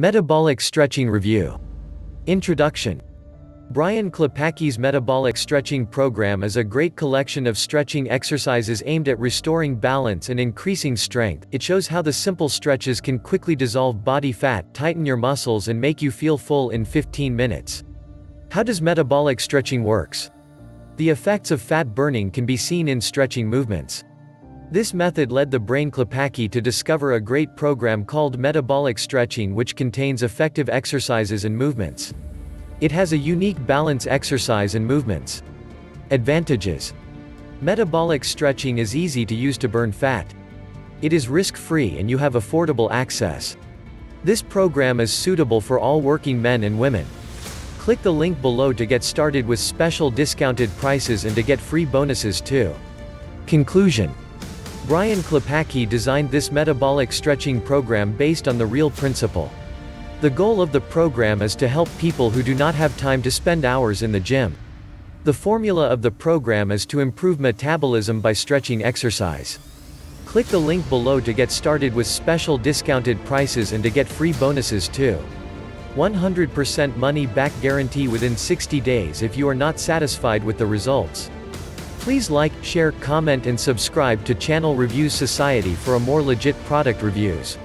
Metabolic Stretching Review. Introduction. Brian Klepacki's Metabolic Stretching Program is a great collection of stretching exercises aimed at restoring balance and increasing strength. It shows how the simple stretches can quickly dissolve body fat, tighten your muscles and make you feel full in 15 minutes. How does metabolic stretching works? The effects of fat burning can be seen in stretching movements. This method led the brain Klepacki to discover a great program called metabolic stretching which contains effective exercises and movements. It has a unique balance exercise and movements. Advantages. Metabolic stretching is easy to use to burn fat. It is risk-free and you have affordable access. This program is suitable for all working men and women. Click the link below to get started with special discounted prices and to get free bonuses too. Conclusion. Brian Klepacki designed this metabolic stretching program based on the real principle. The goal of the program is to help people who do not have time to spend hours in the gym. The formula of the program is to improve metabolism by stretching exercise. Click the link below to get started with special discounted prices and to get free bonuses too. 100% money back guarantee within 60 days if you are not satisfied with the results. Please like, share, comment and subscribe to Channel Reviews Society for a more legit product reviews.